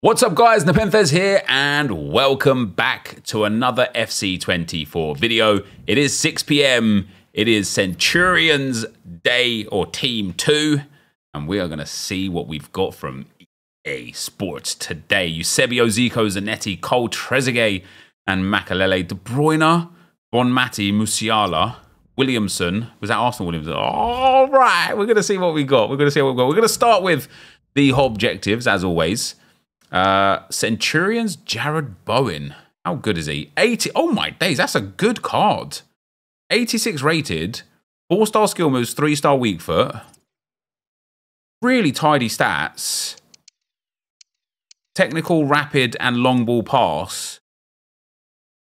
What's up guys, Nepenthez here and welcome back to another FC24 video. It is 6pm, it is Centurions Day or Team 2 and we are going to see what we've got from EA Sports today. Eusebio, Zico, Zanetti, Cole, Trezeguet and Makelele, De Bruyne, Bonmati, Musiala, Williamson. Was that Arsenal Williamson? All right, we're going to see what we got. We're going to see what we've got. We're going to start with the objectives as always. Uh, Centurions, Jarrod Bowen. How good is he? 80. Oh my days, that's a good card. 86 rated, four star skill moves, three star weak foot. Really tidy stats. Technical, rapid, and long ball pass.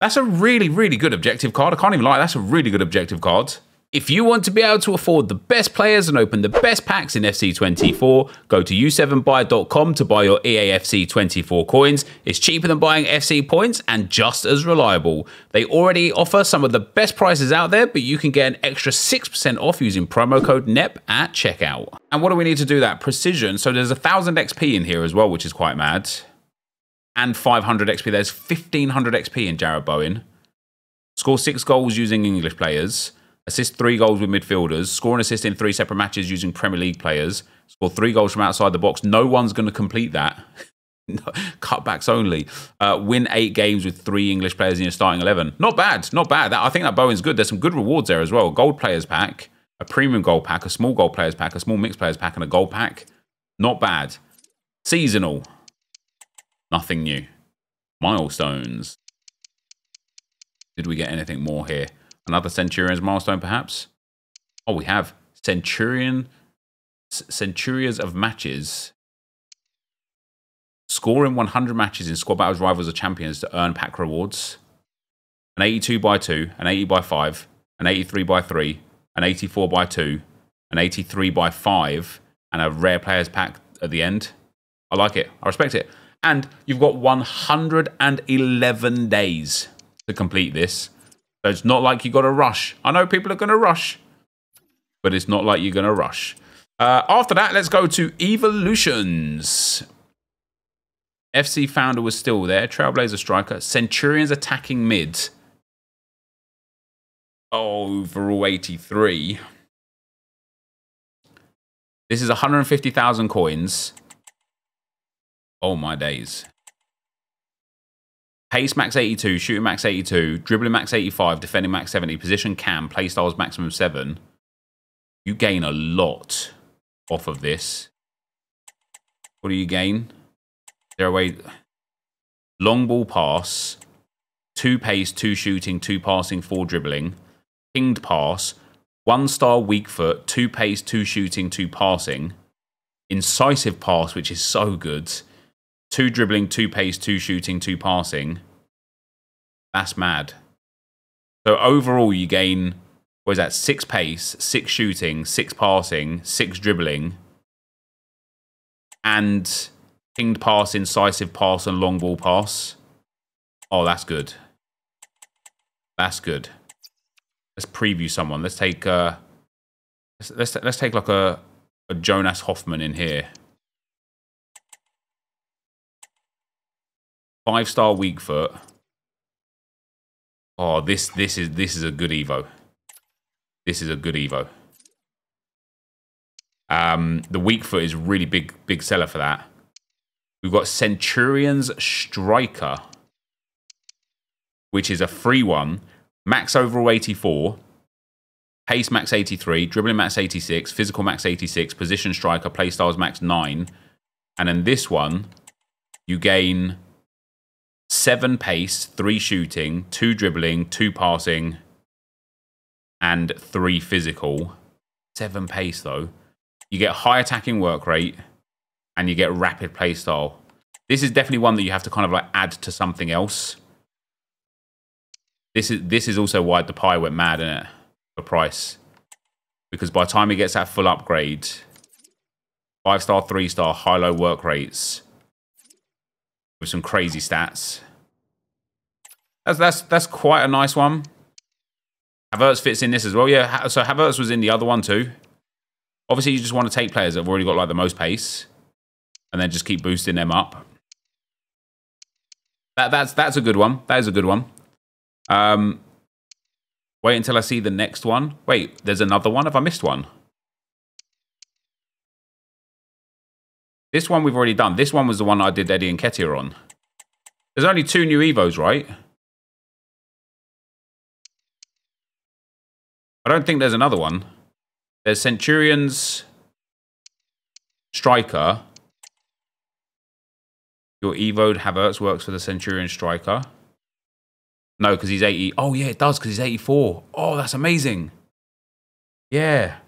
That's a really, really good objective card. I can't even lie, that's a really good objective card. If you want to be able to afford the best players and open the best packs in FC24, go to u7buy.com to buy your EAFC24 coins. It's cheaper than buying FC points and just as reliable. They already offer some of the best prices out there, but you can get an extra 6% off using promo code NEP at checkout. And what do we need to do that? Precision. So there's a 1000 XP in here as well, which is quite mad. And 500 XP. There's 1500 XP in Jarrod Bowen. Score six goals using English players assist three goals with midfielders, score and assist in three separate matches using Premier League players, score three goals from outside the box. No one's going to complete that. Cutbacks only. Uh, win eight games with three English players in your starting 11. Not bad. Not bad. That, I think that Bowen's good. There's some good rewards there as well. Gold players pack, a premium gold pack, a small gold players pack, a small mixed players pack, and a gold pack. Not bad. Seasonal. Nothing new. Milestones. Did we get anything more here? Another Centurions milestone, perhaps? Oh, we have Centurion, Centurions of matches. Scoring 100 matches in squad battles, rivals, or champions to earn pack rewards. An 82 by 2, an 80 by 5, an 83 by 3, an 84 by 2, an 83 by 5, and a rare players pack at the end. I like it. I respect it. And you've got 111 days to complete this. It's not like you got to rush. I know people are going to rush, but it's not like you're going to rush. Uh, after that, let's go to Evolutions. FC founder was still there. Trailblazer striker. Centurions attacking mid. Overall 83. This is 150,000 coins. Oh my days. Pace max 82, shooting max 82, dribbling max 85, defending max 70, position cam, playstyles maximum 7. You gain a lot off of this. What do you gain? There are way long ball pass, 2 pace, 2 shooting, 2 passing, 4 dribbling, pinged pass, 1 star weak foot, 2 pace, 2 shooting, 2 passing, incisive pass, which is so good Two dribbling, two pace, two shooting, two passing. That's mad. So overall, you gain, what is that, six pace, six shooting, six passing, six dribbling, and pinged pass, incisive pass, and long ball pass. Oh, that's good. That's good. Let's preview someone. Let's take uh, let's let's, let's take like a, a Jonas Hoffman in here. Five star weak foot. Oh, this this is this is a good Evo. This is a good Evo. Um, the weak foot is really big big seller for that. We've got Centurions Striker, which is a free one. Max overall 84. Pace max 83, dribbling max 86, physical max 86, position striker, playstyles max 9. And then this one, you gain seven pace, three shooting, two dribbling, two passing, and three physical. Seven pace though. You get high attacking work rate, and you get rapid play style. This is definitely one that you have to kind of like add to something else. This is this is also why the pie went mad in it for price. Because by the time he gets that full upgrade, five star, three star, high low work rates, with some crazy stats. That's that's that's quite a nice one. Havertz fits in this as well. Yeah, so Havertz was in the other one too. Obviously, you just want to take players that have already got like the most pace, and then just keep boosting them up. That, that's that's a good one. That is a good one. Um, wait until I see the next one. Wait, there's another one. Have I missed one? This one we've already done. This one was the one I did Eddie and Ketia on. There's only two new Evos, right? I don't think there's another one. There's Centurions, Striker. Your Evo Havertz works for the Centurion Striker. No, because he's 80. Oh, yeah, it does because he's 84. Oh, that's amazing. Yeah.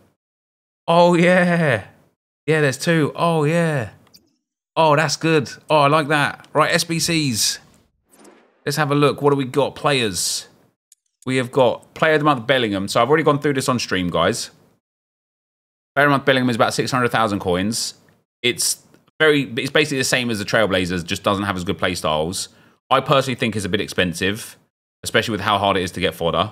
Oh, yeah. Yeah, there's two. Oh, yeah. Oh, that's good. Oh, I like that. Right, SBCs. Let's have a look. What do we got? Players. We have got Player of the Month Bellingham. So I've already gone through this on stream, guys. Player of the Month Bellingham is about 600,000 coins. It's very, it's basically the same as the Trailblazers, just doesn't have as good play styles. I personally think it's a bit expensive, especially with how hard it is to get fodder.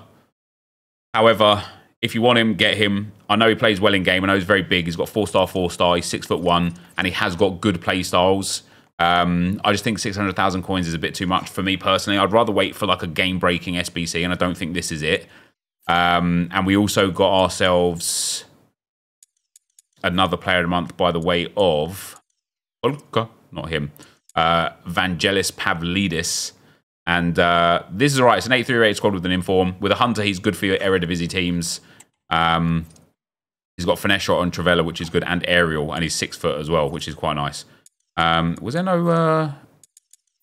However, if you want him, get him. I know he plays well in game. I know he's very big. He's got four star, four star. He's six foot one, and he has got good play styles. Um, I just think 600,000 coins is a bit too much for me personally. I'd rather wait for like a game breaking SBC, and I don't think this is it. Um, and we also got ourselves another player of the month by the way of Olka, not him, uh, Vangelis Pavlidis. And uh, this is all right. It's an 8 3 rated squad with an inform. With a Hunter, he's good for your Eredivisie teams. Um, he's got finesse shot on Trivela, which is good, and aerial, and he's six foot as well, which is quite nice. Um, was there no uh,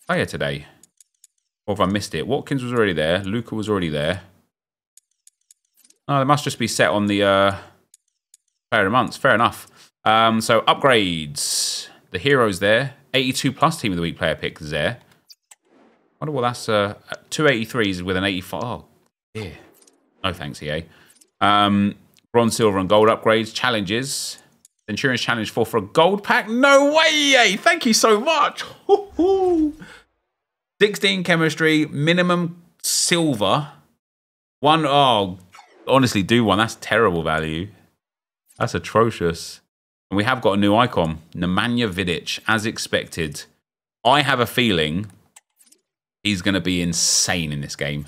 player today? Or have I missed it? Watkins was already there. Luca was already there. Oh, they must just be set on the uh, player of months. Fair enough. Um, so upgrades. The heroes there. 82 plus team of the week player pick is there. I wonder what that's. Uh, 283s with an 85. Oh, yeah. No thanks, EA. Um, bronze, silver, and gold upgrades. Challenges. Centurions Challenge 4 for a gold pack. No way, EA. Thank you so much. 16 chemistry. Minimum silver. One. Oh, honestly, do one. That's terrible value. That's atrocious. And we have got a new icon. Nemanja Vidic, as expected. I have a feeling he's going to be insane in this game.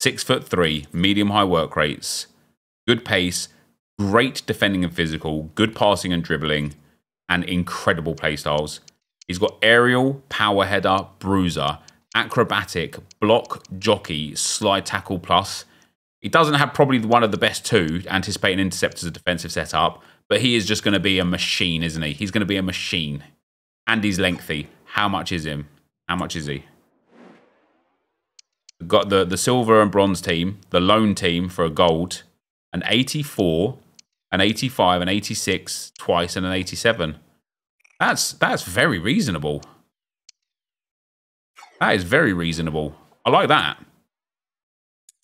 Six foot three, medium high work rates, good pace, great defending and physical, good passing and dribbling, and incredible playstyles. He's got aerial, power header, bruiser, acrobatic, block, jockey, slide tackle plus. He doesn't have probably one of the best two, anticipate and intercept as a defensive setup, but he is just going to be a machine, isn't he? He's going to be a machine. And he's lengthy. How much is him? How much is he? Got the, the silver and bronze team, the lone team for a gold, an 84, an 85, an 86 twice, and an 87. That's that's very reasonable. That is very reasonable. I like that.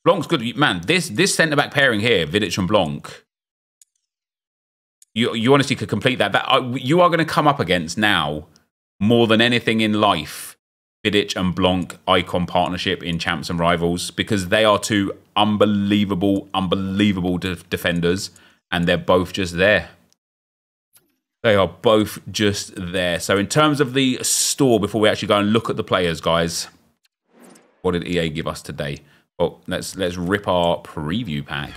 Blanc's good. Man, this this centre back pairing here, Vidic and Blanc, you you honestly could complete that. That you are going to come up against now more than anything in life Vidic and Blanc icon partnership in Champs and Rivals because they are two unbelievable, unbelievable de defenders, and they're both just there. They are both just there. So in terms of the store, before we actually go and look at the players, guys, what did EA give us today? Well, let's let's rip our preview pack.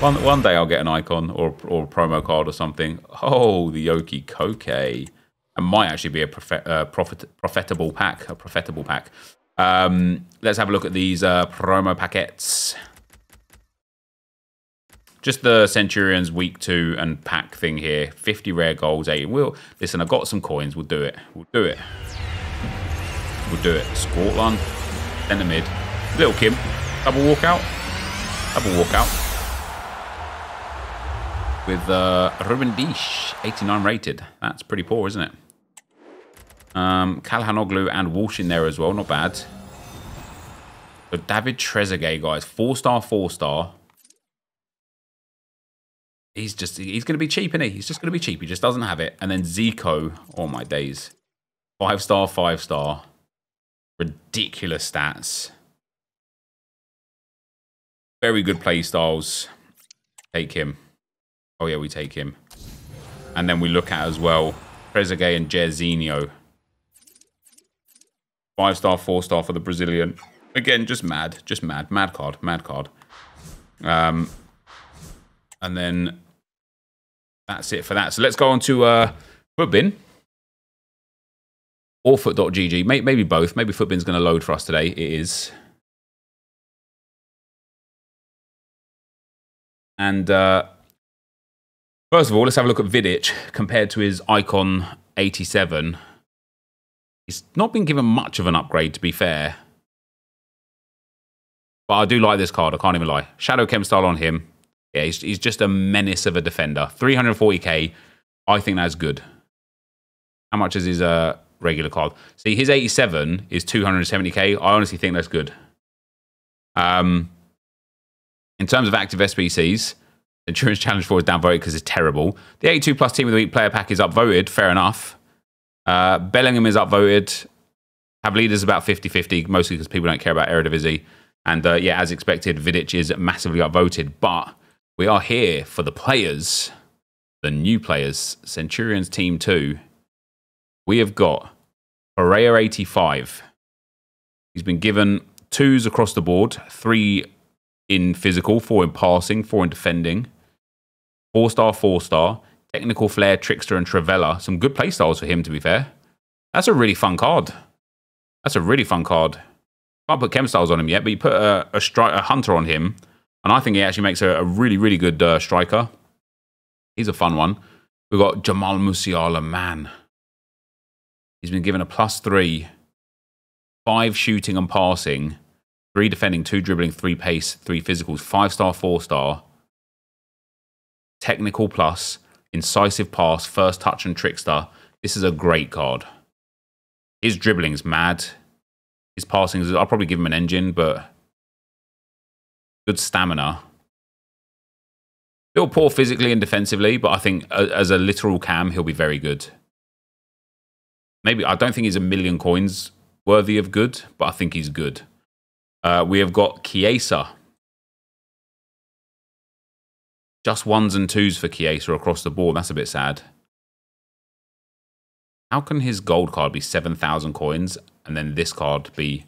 One one day I'll get an icon or or a promo card or something. Oh, the Yoki Koke and might actually be a uh, profit, profitable pack. A profitable pack. Um, let's have a look at these uh, promo packets. Just the Centurions week two and pack thing here. 50 rare golds, 80. We'll, listen, I've got some coins. We'll do it. We'll do it. We'll do it. Scotland. Centre mid. Little Kim. Double walkout. Double walkout with uh, Ruben Dias, 89 rated. That's pretty poor, isn't it? Um, Calhanoglu and Walsh in there as well. Not bad. So David Trezeguet, guys. Four-star, four-star. He's just, he's going to be cheap, isn't he? He's just going to be cheap. He just doesn't have it. And then Zico. Oh, my days. Five-star, five-star. Ridiculous stats. Very good play styles. Take him. Oh, yeah, we take him. And then we look at as well Trezeguet and Jairzinho. Five star, four star for the Brazilian. Again, just mad. Just mad. Mad card. Mad card. Um, and then that's it for that. So let's go on to uh, Futbin or fut.gg. Maybe both. Maybe Futbin's going to load for us today. It is. And uh, first of all, let's have a look at Vidic compared to his Icon 87. He's not been given much of an upgrade, to be fair. But I do like this card. I can't even lie. Shadow Chem style on him. Yeah, he's, he's just a menace of a defender. 340k. I think that's good. How much is his uh, regular card? See, his 87 is 270k. I honestly think that's good. Um, in terms of active SBCs, Centurions Challenge 4 is downvoted because it's terrible. The 82 plus Team of the Week player pack is upvoted. Fair enough. Uh, Bellingham is upvoted. Pavlidis about 50 50, mostly because people don't care about Eredivisie. And uh, yeah, as expected, Vidic is massively upvoted. But we are here for the players, the new players, Centurions Team 2. We have got Pereira 85. He's been given twos across the board, three in physical, four in passing, four in defending. Four star, four star. Technical Flair, Trickster, and Trivela. Some good playstyles for him, to be fair. That's a really fun card. That's a really fun card. Can't put chem styles on him yet, but you put a, a, a hunter on him, and I think he actually makes a, a really, really good uh, striker. He's a fun one. We've got Jamal Musiala, man. He's been given a plus three, five shooting and passing, three defending, two dribbling, three pace, three physicals, five star, four star, technical plus, incisive pass, first touch, and trickster. This is a great card. His dribbling's mad. His passing I'll probably give him an engine, but good stamina. He'll poor physically and defensively, but I think as a literal cam, he'll be very good. Maybe, I don't think he's a million coins worthy of good, but I think he's good. Uh, we have got Chiesa. Just ones and twos for Chiesa across the board. That's a bit sad. How can his gold card be 7,000 coins and then this card be...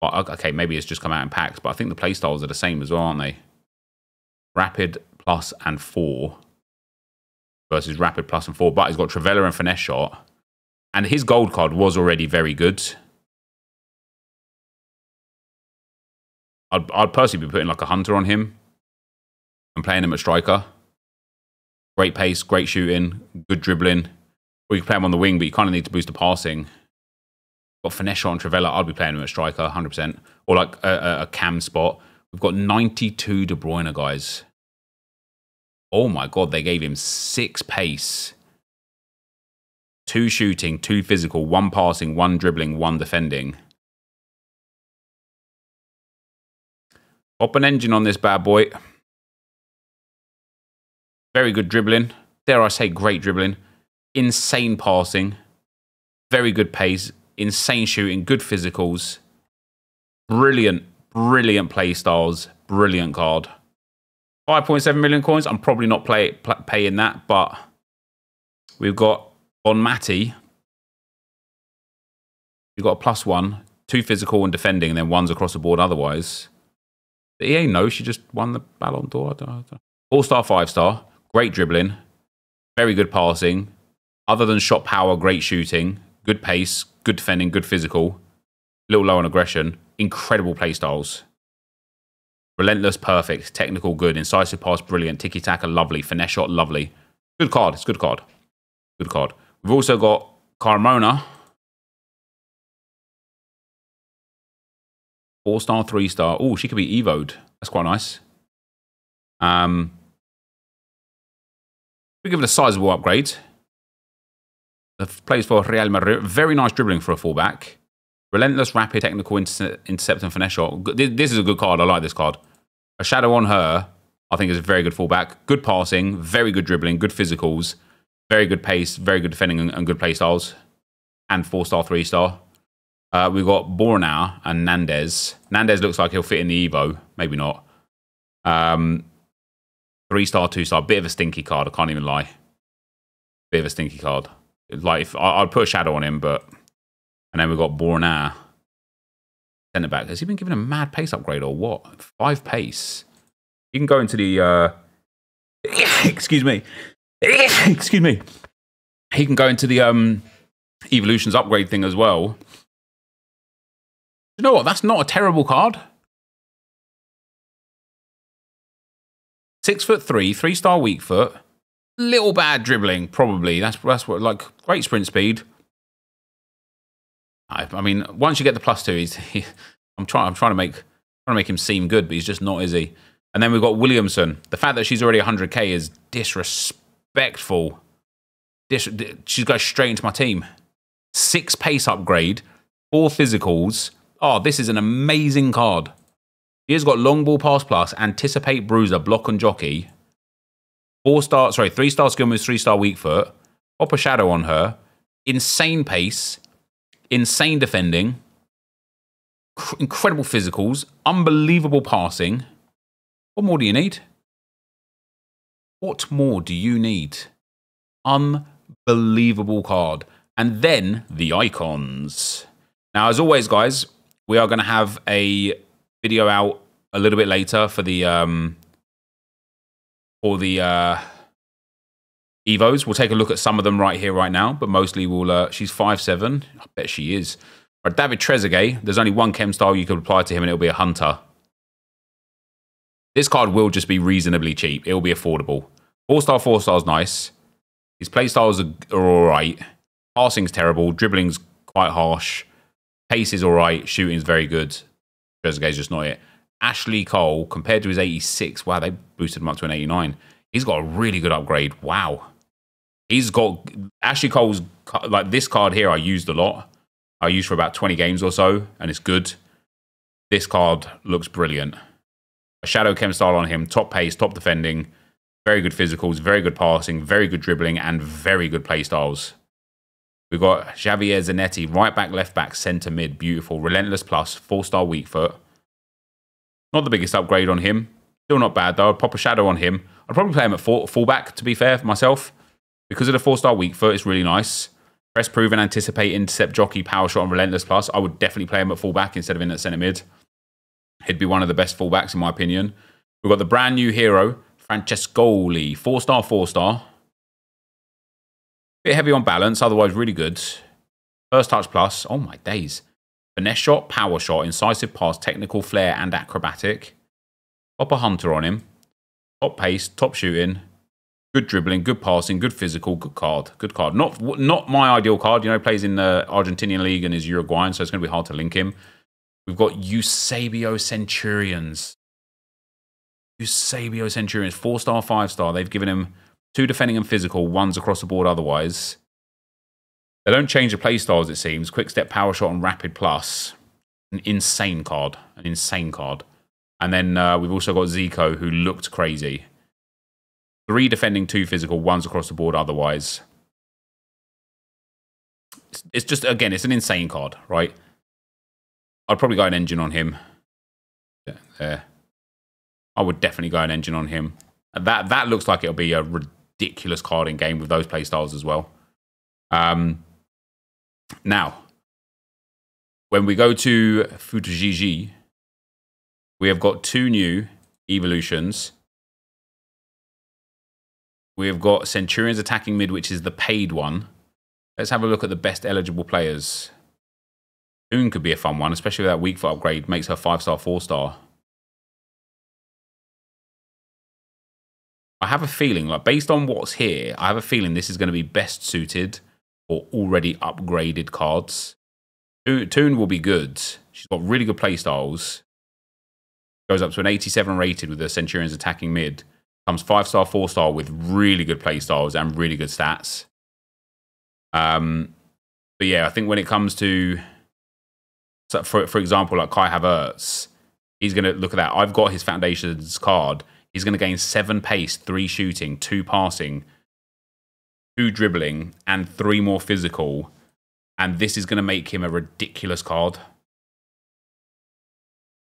Well, okay, maybe it's just come out in packs, but I think the playstyles are the same as well, aren't they? Rapid, plus, and 4 versus Rapid, plus, and 4. But he's got Trivela and Finesse Shot. And his gold card was already very good. I'd, I'd personally be putting like a hunter on him and playing him at striker. Great pace, great shooting, good dribbling. Or you can play him on the wing, but you kind of need to boost the passing. Got finesse on Trivela. I'd be playing him at striker, 100%. Or like a, a, a cam spot. We've got 92 De Bruyne guys. Oh my god, they gave him six pace, two shooting, two physical, one passing, one dribbling, one defending. Pop an engine on this bad boy. Very good dribbling. Dare I say, great dribbling. Insane passing. Very good pace. Insane shooting. Good physicals. Brilliant, brilliant play styles. Brilliant card. 5.7 million coins. I'm probably not play, paying that, but we've got Bonmati. You've got a plus one, two physical and defending, and then ones across the board otherwise. The EA knows she just won the Ballon d'Or. Four star, five star. Great dribbling. Very good passing. Other than shot power, great shooting. Good pace. Good defending. Good physical. A little low on aggression. Incredible play styles. Relentless, perfect. Technical, good. Incisive pass, brilliant. Tiki taka, lovely. Finesse shot, lovely. Good card. It's good card. Good card. We've also got Carmona. Four star, three star. Oh, she could be evoed. That's quite nice. Um, we give it a sizable upgrade. The plays for Real Madrid. Very nice dribbling for a fullback. Relentless, rapid, technical, inter intercept, and finesse shot. This is a good card. I like this card. A shadow on her, I think, is a very good fullback. Good passing, very good dribbling, good physicals, very good pace, very good defending, and, and good play styles. And four star, three star. Uh, we've got Bornauw and Nandez. Nandez looks like he'll fit in the Evo. Maybe not. Um, three star, two star. Bit of a stinky card. I can't even lie. Bit of a stinky card. Like if I, would put a shadow on him, but and then we've got Bornauw. centre back. Has he been given a mad pace upgrade or what? Five pace. He can go into the. Uh, excuse me. excuse me. He can go into the um, evolutions upgrade thing as well. You know what? That's not a terrible card. Six foot three, three star weak foot. Little bad dribbling, probably. That's that's what like great sprint speed. I, I mean, once you get the plus two, he's. He, I'm trying. I'm trying to make trying to make him seem good, but he's just not, is he? And then we've got Williamson. The fact that she's already 100k is disrespectful. Dis, she's going straight into my team. Six pace upgrade, four physicals. Oh, this is an amazing card. He has got long ball pass plus, anticipate bruiser, block and jockey. Four star, sorry, three star skill moves, three star weak foot. Pop a shadow on her. Insane pace. Insane defending. Incredible physicals. Unbelievable passing. What more do you need? What more do you need? Unbelievable card. And then the icons. Now, as always, guys, we are going to have a video out a little bit later for the um, for the uh, Evos. We'll take a look at some of them right here, right now, but mostly we'll. Uh, she's five seven. I bet she is. Right, David Trezeguet. There's only one chem style you could apply to him, and it'll be a hunter. This card will just be reasonably cheap. It will be affordable. Four star, four star is nice. His play styles are, are all right. Passing's terrible. Dribbling's quite harsh. Pace is all right. Shooting's very good. Trezeguet's just not it. Ashley Cole, compared to his 86, wow, they boosted him up to an 89. He's got a really good upgrade. Wow. He's got Ashley Cole's like this card here. I used a lot. I used for about 20 games or so, and it's good. This card looks brilliant. A shadow chem style on him, top pace, top defending, very good physicals, very good passing, very good dribbling, and very good play styles. We've got Javier Zanetti, right back, left back, centre mid, beautiful, relentless plus, four star weak foot. Not the biggest upgrade on him. Still not bad though. I'd pop a shadow on him. I'd probably play him at full, fullback, to be fair, for myself. Because of the four star weak foot, it's really nice. Press proven, anticipate, intercept, jockey, power shot, and relentless plus. I would definitely play him at fullback instead of in at centre mid. He'd be one of the best fullbacks in my opinion. We've got the brand new hero, Francescoli. Four star, four star. Bit heavy on balance, otherwise really good. First touch plus. Oh my days. Finesse shot, power shot, incisive pass, technical flair, and acrobatic. Pop a hunter on him. Top pace, top shooting. Good dribbling, good passing, good physical, good card. Good card. Not not my ideal card. You know, plays in the Argentinian league and is Uruguayan, so it's going to be hard to link him. We've got Eusebio Centurions. Eusebio Centurions, four star, five star. They've given him Two defending and physical, one's across the board otherwise. They don't change the playstyles, it seems. Quick step, power shot, and rapid plus. An insane card. An insane card. And then uh, we've also got Zico, who looked crazy. Three defending, two physical, one's across the board otherwise. It's just, again, it's an insane card, right? I'd probably go an engine on him. Yeah, there. I would definitely go an engine on him. That that looks like it'll be a ridiculous card in game with those playstyles as well. Um, now, when we go to fut.gg, we have got two new evolutions. We have got Centurions attacking mid, which is the paid one. Let's have a look at the best eligible players. Oon could be a fun one, especially with that weak foot upgrade. Makes her five star, four star. I have a feeling, like based on what's here, I have a feeling this is going to be best suited for already upgraded cards. Toone will be good. She's got really good playstyles. Goes up to an 87 rated with the Centurions attacking mid. Comes 5 star, 4 star with really good playstyles and really good stats. Um, but yeah, I think when it comes to, so for, for example, like Kai Havertz, he's going to look at that. I've got his Foundations card He's going to gain seven pace, three shooting, two passing, two dribbling, and three more physical. And this is going to make him a ridiculous card.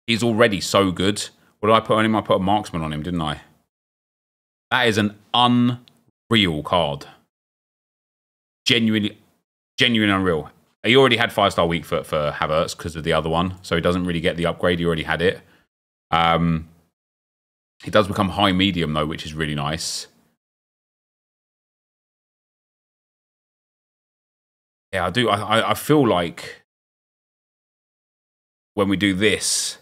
He's already so good. What did I put on him? I put a marksman on him, didn't I? That is an unreal card. Genuinely, genuinely unreal. he already had five star week for for Havertz because of the other one, so he doesn't really get the upgrade. He already had it. Um, he does become high medium though, which is really nice. Yeah, I do. I I feel like when we do this,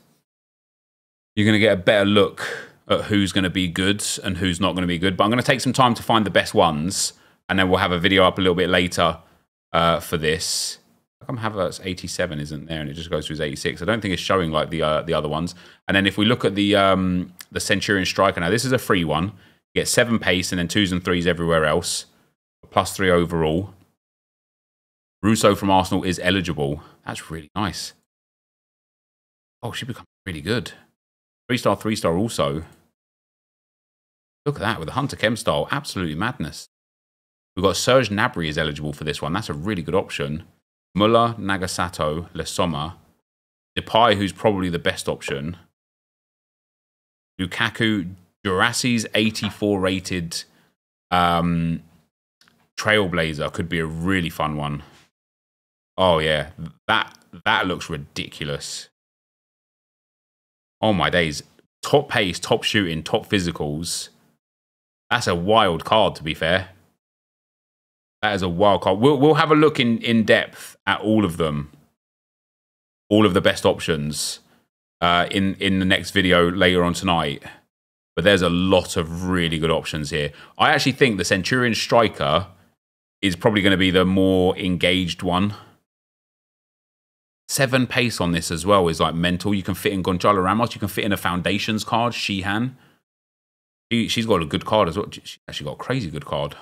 you're going to get a better look at who's going to be good and who's not going to be good. But I'm going to take some time to find the best ones, and then we'll have a video up a little bit later uh, for this. How come Havertz 87 isn't there and it just goes to his 86? I don't think it's showing like the uh, the other ones. And then if we look at the um, the Centurion Striker now, this is a free one. You get seven pace and then twos and threes everywhere else, plus three overall. Russo from Arsenal is eligible. That's really nice. Oh, she becomes really good. Three star, three star also. Look at that with the Hunter Chem style. Absolutely madness. We've got Serge Gnabry is eligible for this one. That's a really good option. Muller, Nagasato, Le Sommer. Depay, who's probably the best option. Lukaku, Guirassy's 84 rated um, Trailblazer could be a really fun one. Oh yeah, that that looks ridiculous. Oh my days. Top pace, top shooting, top physicals. That's a wild card, to be fair. That is a wild card. We'll, we'll have a look in, in depth at all of them, all of the best options uh, in, in the next video later on tonight. But there's a lot of really good options here. I actually think the Centurion Striker is probably going to be the more engaged one. Seven pace on this as well is like mental. You can fit in Gonzalo Ramos. You can fit in a Foundations card, Sheehan. She, she's got a good card as well. She actually got a crazy good card.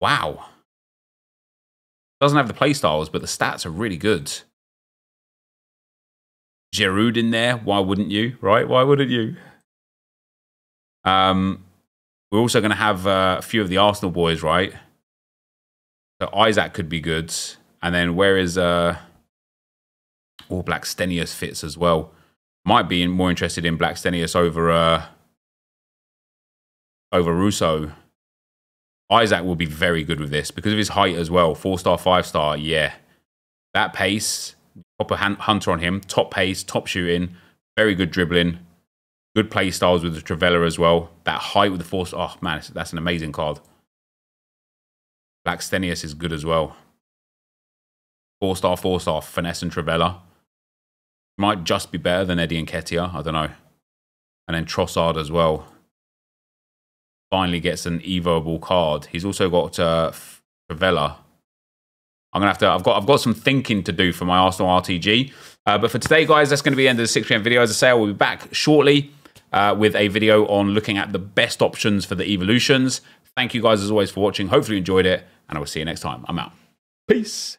Wow. Doesn't have the playstyles, but the stats are really good. Giroud in there. Why wouldn't you? Right? Why wouldn't you? Um, we're also going to have uh, a few of the Arsenal boys, right? So Isaac could be good. And then where is uh Blackstenius fits as well. Might be more interested in Blackstenius over uh over Russo. Isaac will be very good with this because of his height as well. Four star, five star, yeah. That pace, proper hunter on him, top pace, top shooting, very good dribbling, good play styles with the Trivela as well. That height with the force, oh man, that's an amazing card. Blackstenius is good as well. Four star, four star, Finesse and Trivela. Might just be better than Eddie Nketiah. I don't know. And then Trossard as well. Finally gets an evoable card. He's also got uh, Trivela. I'm gonna have to. I've got. I've got some thinking to do for my Arsenal RTG. Uh, but for today, guys, that's going to be the end of the 6 p.m. video. As I say, I will be back shortly uh, with a video on looking at the best options for the evolutions. Thank you guys as always for watching. Hopefully you enjoyed it, and I will see you next time. I'm out. Peace.